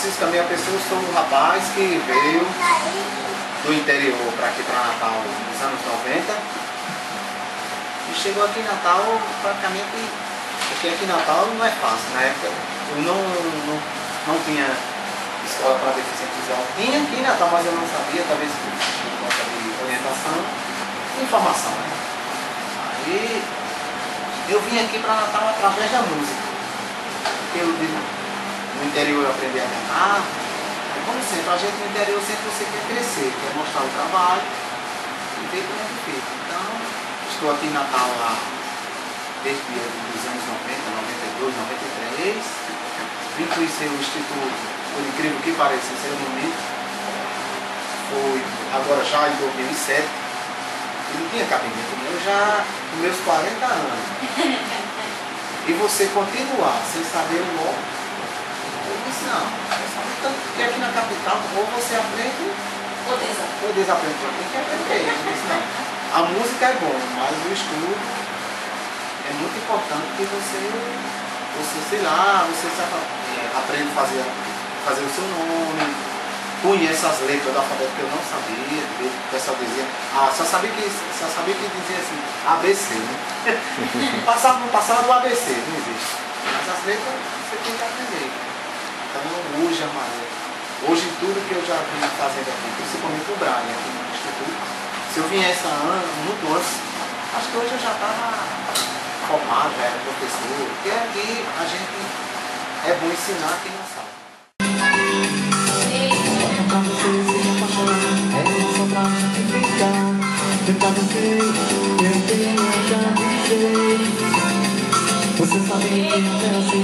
Francisco, a pessoa, sou um rapaz que veio do interior para aqui para Natal nos anos 90 e chegou aqui em Natal praticamente, porque aqui em Natal não é fácil, na época eu não, não, não tinha escola para deficiente visual, tinha aqui em Natal, mas eu não sabia, talvez por conta de orientação e informação, né? Aí eu vim aqui para Natal através da música. Eu, no interior eu aprendi a cantar, como sempre, a gente no interior sempre você quer crescer, quer mostrar o trabalho e ver como é que fica. Então, estou aqui em Natal lá desde os anos 90, 92, 93. Vim conhecer o Instituto, por incrível que pareça, esse momento. Foi agora já em 2007. Eu não tinha cabimento, eu já com meus 40 anos. e você continuar sem saber o nome, eu disse, não, tanto que aqui na capital, ou você aprende, ou desaprende. Ou desaprende, tem que aprender. Disse, não. A música é bom, mas o estudo é muito importante que você, você sei lá, você é, aprende a fazer, fazer o seu nome, conhece as letras da alfabeto que eu não sabia, o pessoal dizia, ah, só sabia que, só sabia que dizia assim, ABC, né? passava, passava do ABC, não existe. Mas as letras você tem que aprender. Então hoje, Maria, hoje tudo que eu já vim fazendo aqui, principalmente o Brian aqui no Instituto, se eu viesse ano, muito antes, acho que hoje eu já estava formado, era professor, porque aqui a gente é bom ensinar quem não sabe. Você sabe que quero assim,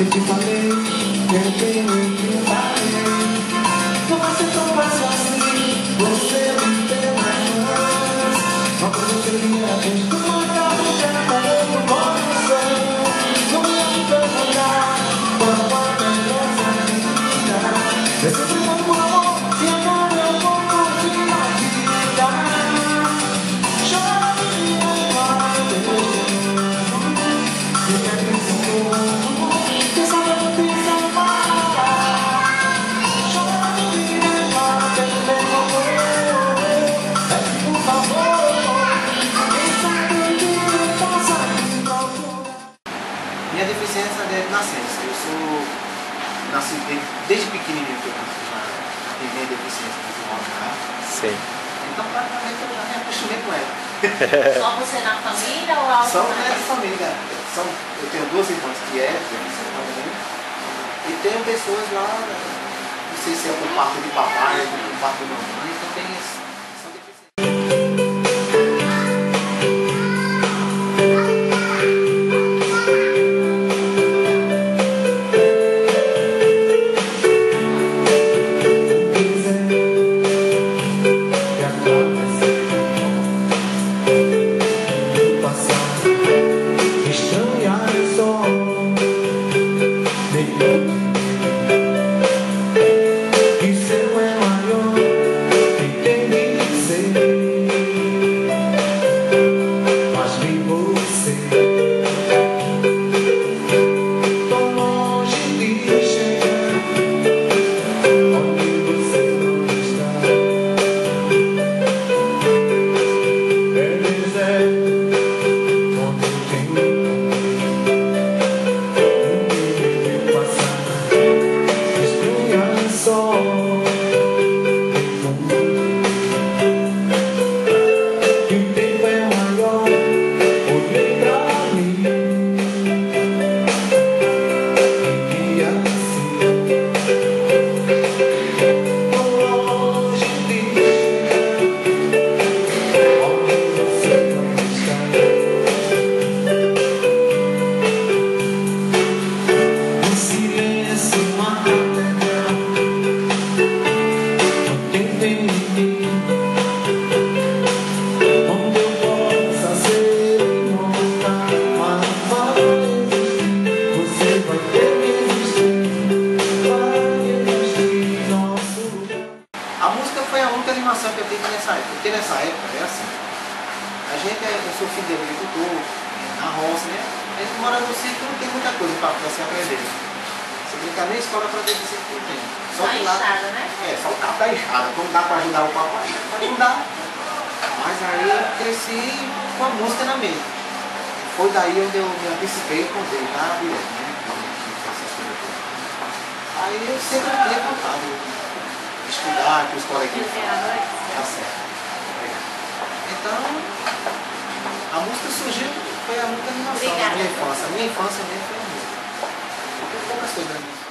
Eu te falei, eu tenho que vai ser tão fácil assim Você these cresci com a música na mente. Foi daí onde eu me antecipei e contei, tá? Direto, né? Aí eu sempre tinha vontade de estudar, que os coleguinhas Tá certo. Então, a música surgiu, foi a muita animação Obrigada. na minha infância. A minha infância mesmo foi a música. Tem poucas coisas na minha infância.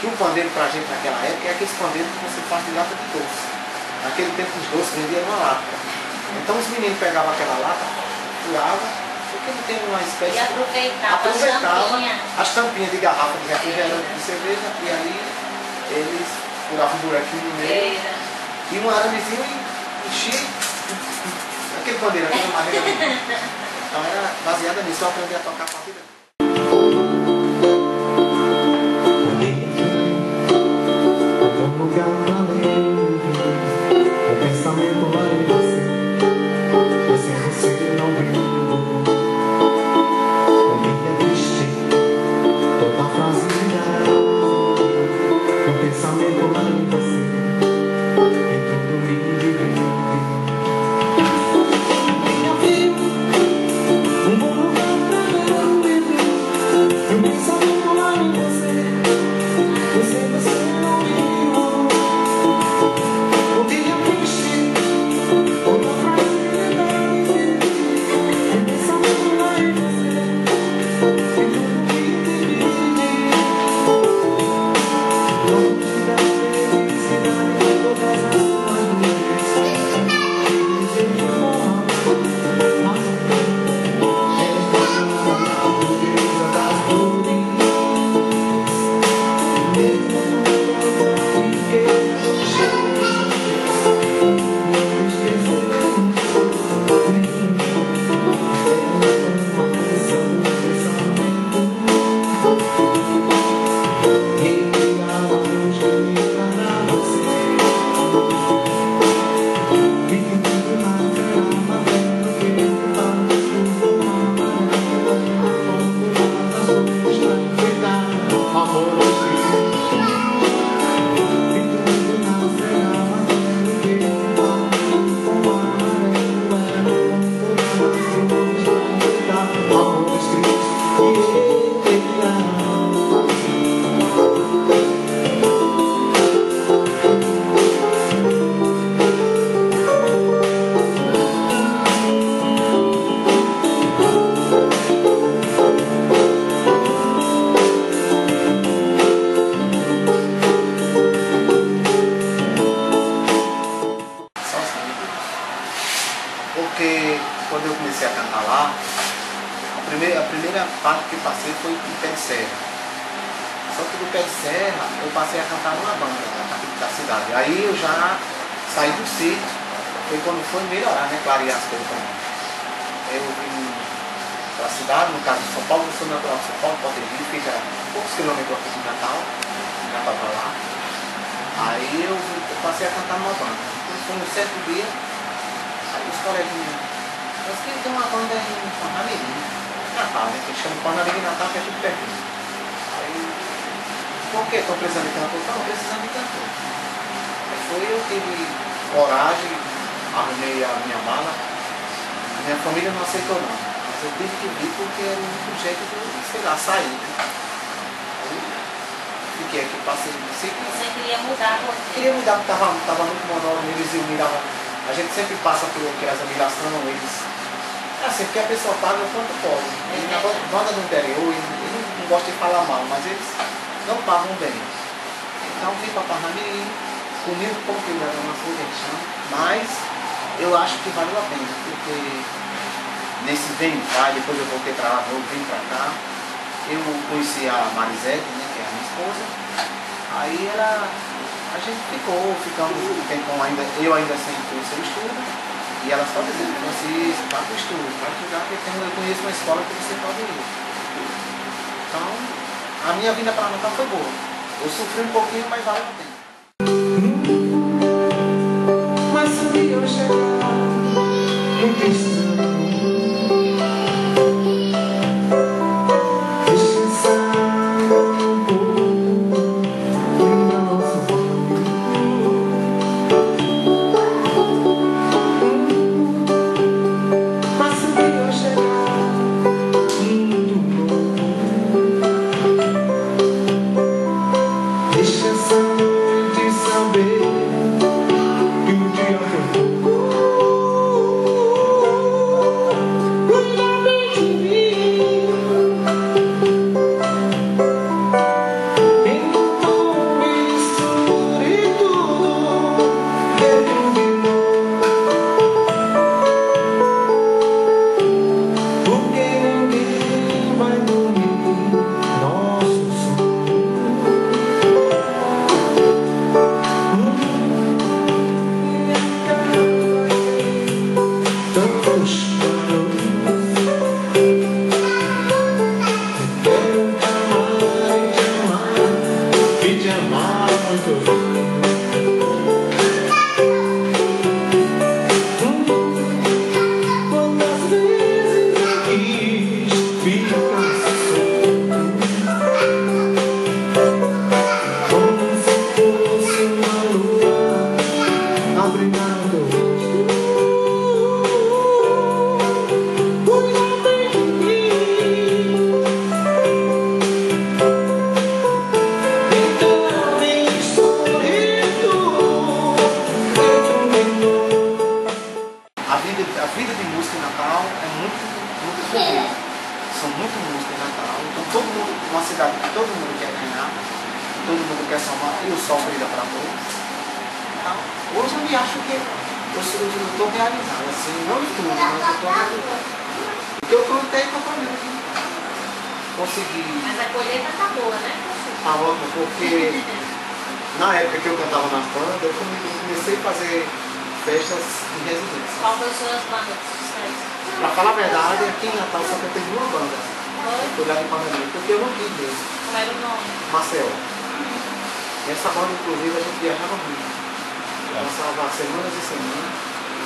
Que o pandeiro pra gente naquela época é aqueles pandeiros que você faz de lata de doce. Naquele tempo os doces vendiam numa lata. Então os meninos pegavam aquela lata, furavam, porque não tem uma espécie E aproveitava a aproveitava champinha. as tampinhas de garrafa de refrigerante de cerveja e aí eles furavam um buraquinho no meio Era. e um aramezinho e enchia aquele pandeiro, aquela maneira ali. Então era baseada nisso, eu aprendi a tocar a partir daí. Cidade, no caso de São Paulo, eu sou natural de São Paulo, Poteville, fica poucos quilômetros aqui de Natal, de Natal para lá. Aí eu, eu passei a cantar numa banda. Foi um certo dia, aí os coleguinhas, mas que tem uma banda em Parnamirim, Natal, né? Que chama Parnamirim Natal, que é tudo pertinho. Aí, por que estão precisando de cantor? Estão precisando de cantor. Aí foi eu tive coragem, arrumei a minha mala, a minha família não aceitou não. Eu tive que vir porque era o único jeito de, eu, sei lá, sair. Né? Aí fiquei aqui, passei de ciclo. Você queria mudar rotina? Queria mudar porque estava tava muito monótono, eles iam mirar. A gente sempre passa por aquelas humilhação, eles. É assim, porque a pessoa paga o quanto pode. E na banda- banda do interior, eles, eles não gostam de falar mal, mas eles não pagam bem. Então vim para Parnamirim, comi um pouco de na fogueção, mas eu acho que valeu a pena, porque nesse vem e vai, depois eu voltei para lá, vim para cá. Eu conheci a Marisete, né, que é a minha esposa. Aí ela, a gente ficou, ficamos um ainda, eu ainda sem conhecer o estudo. E ela só dizendo, Francisco, vá para o estudo, vai estudar, porque eu conheço uma escola que você pode ir. Então, a minha vinda para Natal foi boa. Eu sofri um pouquinho, mas valeu a pena. Mas se eu chegar em questão hoje eu me acho que eu estou realizado, assim, não em tudo, mas eu estou realizado. Porque eu plantei com a família. Consegui Mas a colheita tá boa, né? a ótima, porque na época que eu cantava nas bandas, eu come- comecei a fazer festas em residência. Qual foi as suas bandas de sucesso? Pra falar a verdade, aqui em Natal só cantei duas bandas. Foi? Lá em Panamá, porque eu não quis mesmo. Como era o nome? E essa banda, inclusive, a gente viajava muito. Passava semanas e semanas,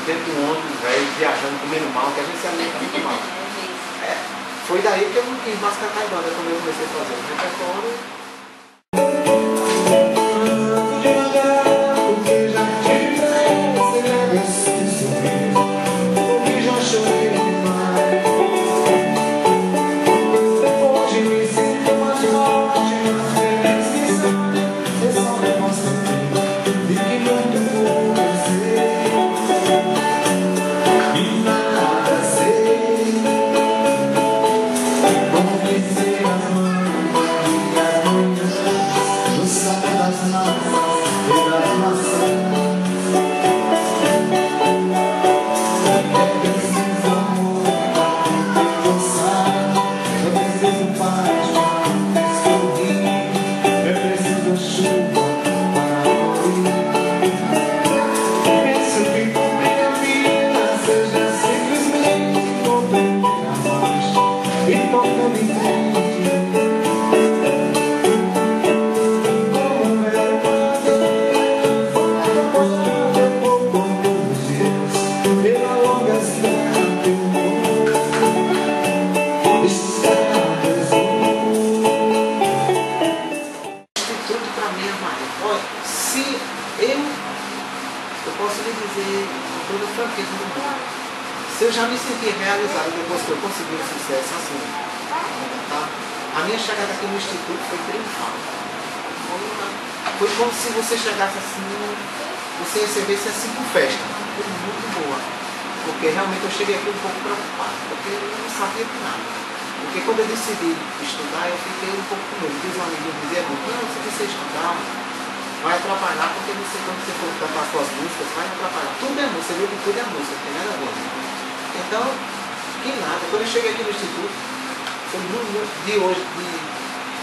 dentro de um ônibus velho, viajando, comendo mal, que a gente se alimenta muito mal. É É, foi daí que eu não quis mais cantar em banda quando eu comecei a fazer repertório. Se eu já me senti realizado depois que eu consegui o sucesso assim, tá? a minha chegada aqui no Instituto foi triunfal. Foi como se você chegasse assim, você recebesse assim por festa. Foi muito boa. Porque realmente eu cheguei aqui um pouco preocupado, porque eu não sabia de nada. Porque quando eu decidi estudar, eu fiquei um pouco com medo. Diz um amigo me dizia, não, você precisa estudar, vai atrapalhar, porque você, quando você for cantar suas músicas, vai atrapalhar. Tudo é música, viu que tudo é música, não tem nada a ver. Então, que nada. Quando eu cheguei aqui no Instituto, muito, de hoje, de,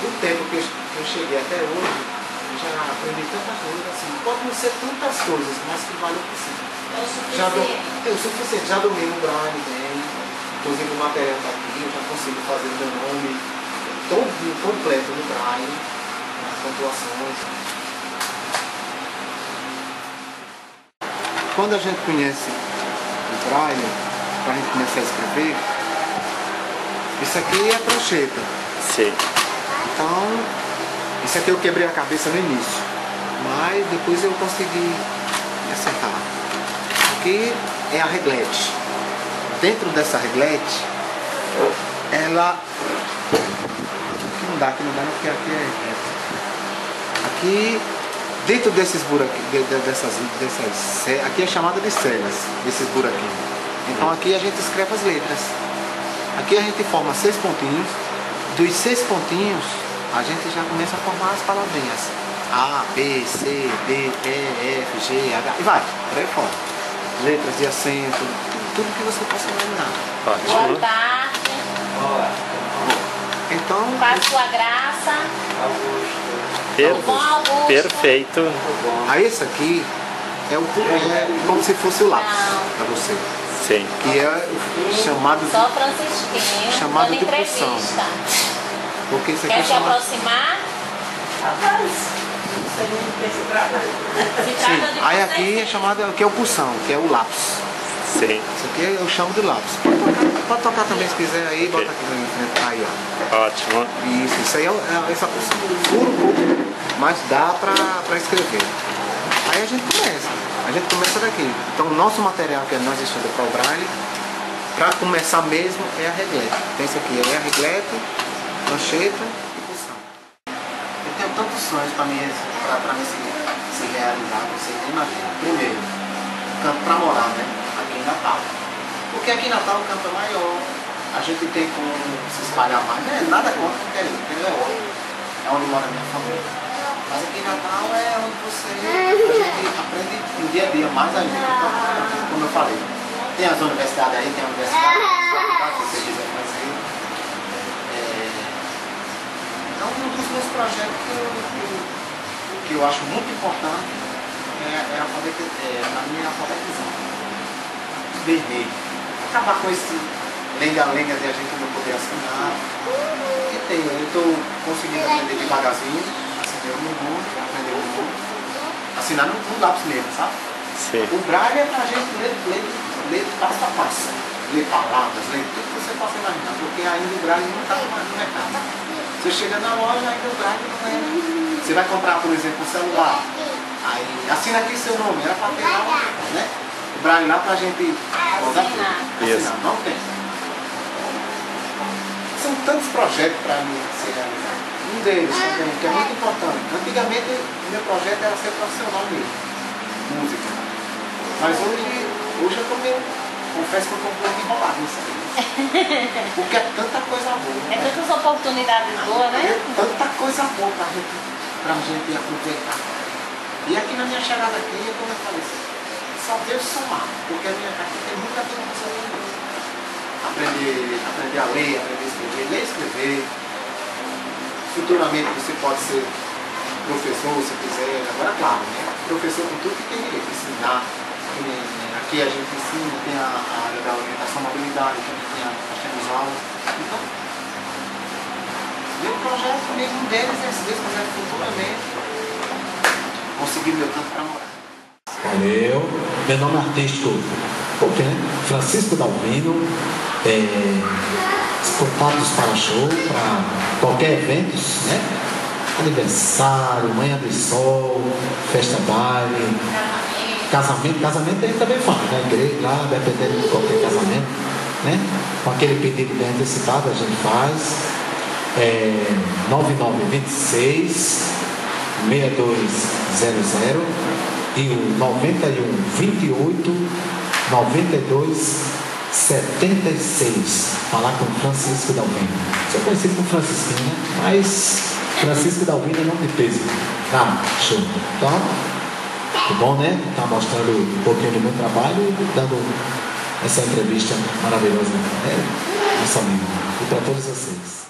do tempo que eu, que eu cheguei até hoje, eu já aprendi tanta coisa, assim. Pode não ser tantas coisas, mas que vale o princípio. É o Já do, é o suficiente, já domino o Braille bem, inclusive o material está aqui, eu já consigo fazer o meu nome todo completo no Braille, as pontuações. Quando a gente conhece o Braille, para a gente começar a escrever, isso aqui é prancheta. Sim. Então, isso aqui eu quebrei a cabeça no início, mas depois eu consegui acertar. Aqui é a reglete. Dentro dessa reglete, ela. Aqui não dá, aqui não dá, não, porque aqui é. Aqui, dentro desses buraquinhos, de- de- dessas, dessas. Aqui é chamada de celas, desses buraquinhos. Então aqui a gente escreve as letras. Aqui a gente forma seis pontinhos. Dos seis pontinhos, a gente já começa a formar as palavrinhas. A, B, C, D, E, F, G, H. E vai, por aí fora. Letras de acento, tudo, tudo que você possa imaginar. Boa tarde. Então, Faz sua graça. Per- perfeito. aí esse aqui é, o, é como se fosse o lápis para você. Sim. Que é chamado Só de. Francisquinho. Chamado de entrevista. pulsão. Porque isso aqui Quer é se chamado. aproximar? Se trata Sim. Aí aqui é sim. chamado, que é o pulsão, que é o lápis. Sim. Isso aqui eu chamo de lápis. Pode tocar, pode tocar também se quiser aí, bota aqui na minha frente. Aí, ó. Ótimo. Isso, isso aí é, é essa pulsão. Um pouco, mas dá pra escrever. Aí a gente começa. A gente começa daqui. Então o nosso material que nós estudamos para o Braille, pra começar mesmo, é a reglete. Então isso aqui é a reglete, mancheta e pulsão. Eu tenho tantos sonhos para mim, pra, pra se, se realizar, você nem imagina. Primeiro, canto para morar, né? Aqui em Natal. Porque aqui em Natal o campo é maior, a gente tem como se espalhar mais. Não é nada contra interior é ótimo. É onde mora a minha família. Mas aqui em Natal é onde você aprende no dia a dia mais ainda. Então, como eu falei, tem as universidades aí, tem a universidade, se você quiser fazer. É, então, um dos meus projetos que eu, que eu- que eu acho muito importante é, é, a é na minha alfabetização. Vermelho. Acabar com esse lenga-lenga de a gente não poder assinar. E tem, eu estou conseguindo aprender devagarzinho, acender o mundo, aprender o mundo. Assinar no, no lápis mesmo, sabe? Sim. O braille é pra gente ler, ler, ler passo a passo. Ler palavras, ler tudo que você possa imaginar, porque ainda o braille não está no mercado. Você chega na loja, ainda o braille não é. Você vai comprar, por exemplo, um celular. Aí assina aqui seu nome, era para ter lá, né? O braille lá pra gente. Assinar. Assinar, não tem. São tantos projetos para mim ser realizados. Um deles também, que é muito importante. Antigamente o meu projeto era ser profissional mesmo, música. Mas hoje, hoje eu meio, confesso que eu tô um pouco enrolado nisso aí. Porque é tanta coisa boa. É né? tantas oportunidades boas, É né? tanta coisa boa pra gente, pra gente aproveitar. E aqui na minha chegada aqui, como eu falei, só Deus somar, porque a minha, aqui tem muita coisa aprender. Aprender, aprender a ler, aprender a escrever, ler e escrever. Futuramente você pode ser professor, se quiser. Agora, claro, né? Professor com tudo que tem direito, ensinar. Nem Aqui a gente ensina, tem a, área da orientação mobilidade, gente tem a, nós temos aulas. Então, meu projeto, nenhum deles é se Deus quiser futuramente conseguir meu canto para morar. Valeu. Meu nome é artístico, pouco, né? Francisco Dalvino. É, contatos para show, para qualquer evento, né? Aniversário, manhã de sol, festa baile, casamento. Casamento ele também faz, né? Igreja, lá, dependendo de qualquer casamento. né? Com aquele pedido bem antecipado, a gente faz. É, 9926 6200 e o 91 28 92 76. Falar com Francisco Dalvino. Sou conhecido como Francisquinho, né? Mas Francisco Dalvino é nome de. Tá, show. Então, que bom, né? Tá mostrando um pouquinho do meu trabalho e dando essa entrevista maravilhosa, né? Nosso amigo. E para todos vocês.